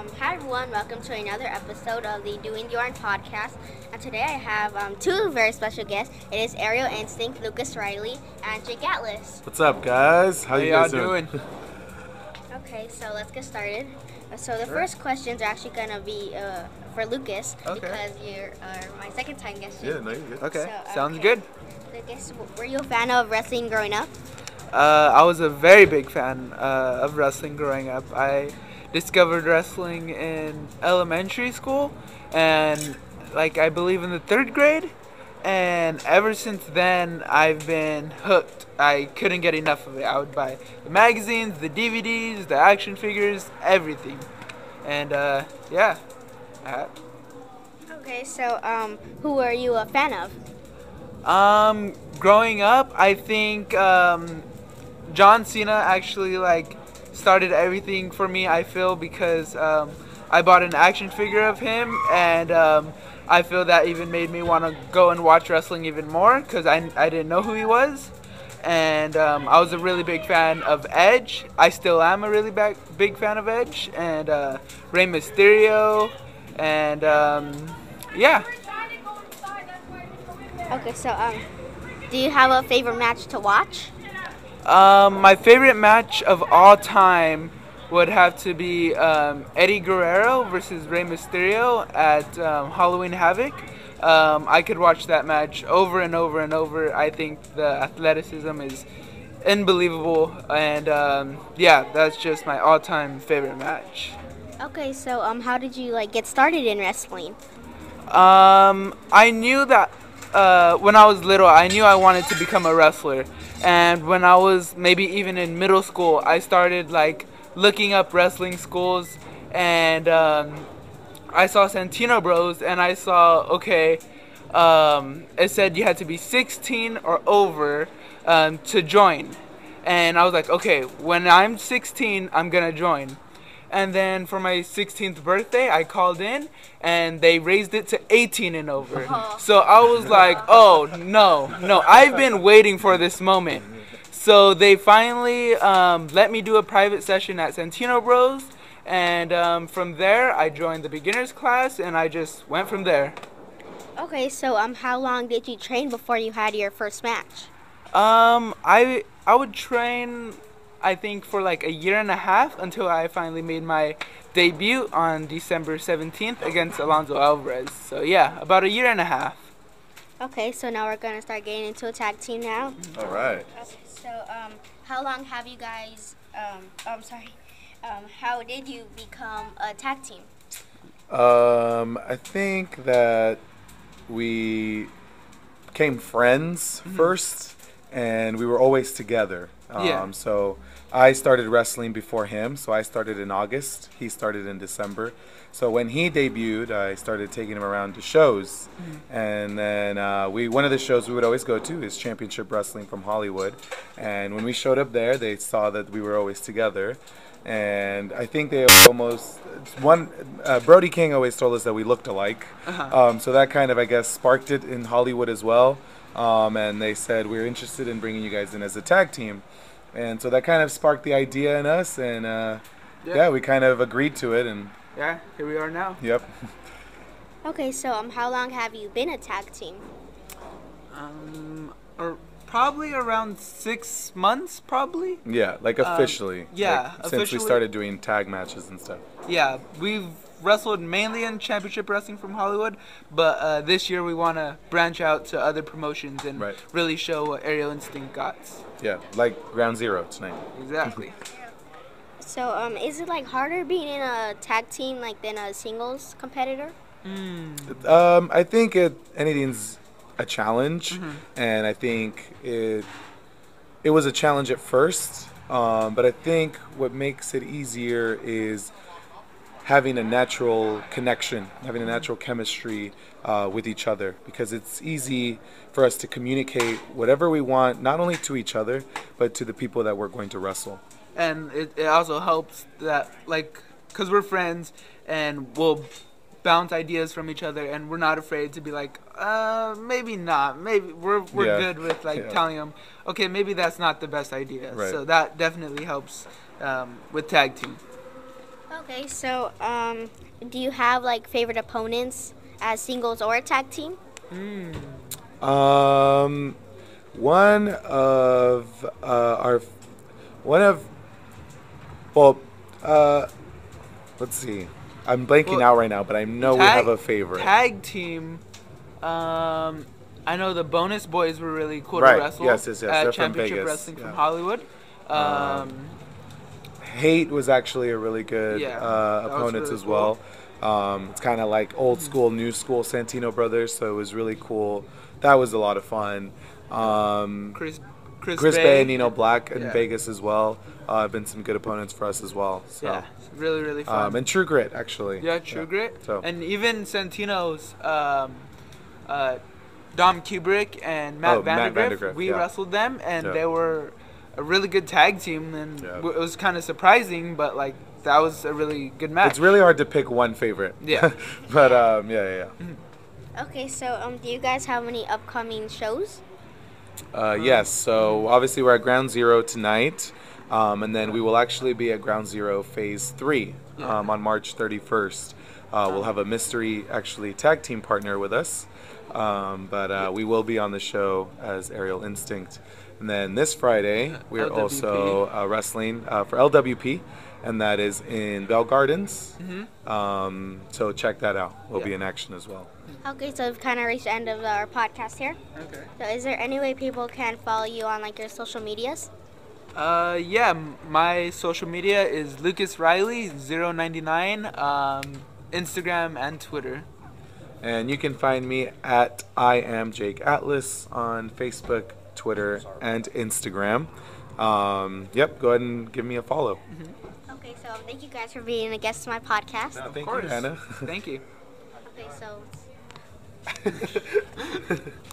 Um, hi everyone, welcome to another episode of the Doing the Orton podcast. And today I have um, two very special guests. It is Aerial Instinct, Lucas Riley, and Jake Atlas. What's up, guys? How, How you y'all guys doing? doing? Okay, so let's get started. Uh, So the first questions are actually gonna be uh, for Lucas Okay. because you're uh, my second time guest. yeah, no, you're good. Okay, So, sounds okay. good. Lucas, were you a fan of wrestling growing up? Uh, I was a very big fan uh, of wrestling growing up. I discovered wrestling in elementary school and, like, I believe in the third grade. And ever since then, I've been hooked. I couldn't get enough of it. I would buy the magazines, the DVDs, the action figures, everything. And, uh, yeah. I- Okay, so um, who are you a fan of? Um, growing up, I think um, John Cena actually like started everything for me. I feel because um, I bought an action figure of him, and um, I feel that even made me want to go and watch wrestling even more because I I didn't know who he was. And um, I was a really big fan of Edge. I still am a really big, big fan of Edge and uh, Rey Mysterio, and um, yeah. Okay, so um, do you have a favorite match to watch? Um, my favorite match of all time would have to be um, Eddie Guerrero versus Rey Mysterio at um, Halloween Havoc. Um, I could watch that match over and over and over. I think the athleticism is unbelievable, and um, yeah, that's just my all-time favorite match. Okay, so um, how did you like get started in wrestling? Um, I knew that uh, when I was little, I knew I wanted to become a wrestler. And when I was maybe even in middle school, I started like looking up wrestling schools, and um, I saw Santino Bros, and I saw okay, um, it said you had to be 16 or over um, to join, and I was like, okay, when I'm 16, I'm gonna join. And then for my 16th birthday, I called in and they raised it to 18 and over. So I was like, oh, no, no, I've been waiting for this moment. So they finally um, let me do a private session at Santino Bros. And um, from there, I joined the beginners class and I just went from there. Okay, so um, how long did you train before you had your first match? Um, I I would train, I think for like a year and a half until I finally made my debut on December seventeenth against Alonso Alvarez. So yeah, about a year and a half. Okay, so now we're gonna start getting into a tag team now. All right. Okay, so um, how long have you guys? Um, I'm sorry. Um, how did you become a tag team? Um, I think that we became friends first, and we were always together. Um, Yeah. So I started wrestling before him. So I started in August. He started in December. So when he debuted, I started taking him around to shows, and then uh, we one of the shows we would always go to is Championship Wrestling from Hollywood, and when we showed up there, they saw that we were always together, and I think they almost one uh, Brody King always told us that we looked alike, um, so that kind of I guess sparked it in Hollywood as well, um, and they said we're interested in bringing you guys in as a tag team, and so that kind of sparked the idea in us, and uh, Yeah. yeah, we kind of agreed to it, and Yeah, here we are now. yep. Okay, so um, how long have you been a tag team? Um, or probably around six months, probably. Yeah, like officially. Um, yeah, like, since we started doing tag matches and stuff. Yeah, we've wrestled mainly in Championship Wrestling from Hollywood, but uh, this year we want to branch out to other promotions and Right. really show what Aerial Instinct got. Yeah, like Ground Zero tonight. Exactly. So um, is it like harder being in a tag team like than a singles competitor? Um, I think it anything's a challenge, Mm-hmm. and I think it it was a challenge at first. Um, but I think what makes it easier is having a natural connection, having a natural chemistry uh, with each other, because it's easy for us to communicate whatever we want, not only to each other, but to the people that we're going to wrestle. and it, it also helps that like because we're friends and we'll bounce ideas from each other and we're not afraid to be like uh maybe not maybe we're, we're Yeah. good with like Yeah. telling them okay maybe that's not the best idea Right. so that definitely helps um, with tag team Okay, so um, do you have like favorite opponents as singles or a tag team? Um, one of uh, our, one of, well, uh, let's see. I'm blanking Well, out right now, but I know we have a favorite. Tag team. Um, I know the bonus boys were really cool Right, to wrestle. yes, yes, yes, At they're from Championship Vegas, Wrestling yeah. from Hollywood. Um, Hate was actually a really good Yeah, uh, opponents really as well. Um, it's kind of like old school, new school Santino brothers, so it was really cool. That was a lot of fun. Um, Chris, Chris, Chris Bey and Nino Black in Yeah. Vegas as well uh, have been some good opponents for us as well. So. Yeah, really really fun. Um, and True Grit actually. yeah, True Grit. So And even Santino's um, uh, Dom Kubrick and Matt Oh, Matt Vandergriff, Vandergriff, we yeah. wrestled them, and Yeah. they were a really good tag team, and Yeah. it was kind of surprising, but like that was a really good match. it's really hard to pick one favorite. Yeah. but um, yeah, yeah, yeah. Okay, so um, do you guys have any upcoming shows? Uh, yes. So obviously we're at Ground Zero tonight, um, and then we will actually be at Ground Zero Phase Three um, on March 31st. Uh, we'll have a mystery actually tag team partner with us, um, but uh, we will be on the show as Aerial Instinct. And then this Friday we're LWP. also uh, wrestling uh, for LWP, and that is in Bell Gardens. Um, so check that out. We'll be in action as well. Okay, so we've kind of reached the end of our podcast here. Okay. So is there any way people can follow you on like your social medias? Uh, yeah, my social media is Lucas Riley 099, um, Instagram and Twitter. And you can find me at I am Jake Atlas on Facebook, Twitter, and Instagram. Um, yep, go ahead and give me a follow. Okay, so thank you guys for being a guest to my podcast. No, thank of course. you, Hannah. Thank you. Okay, so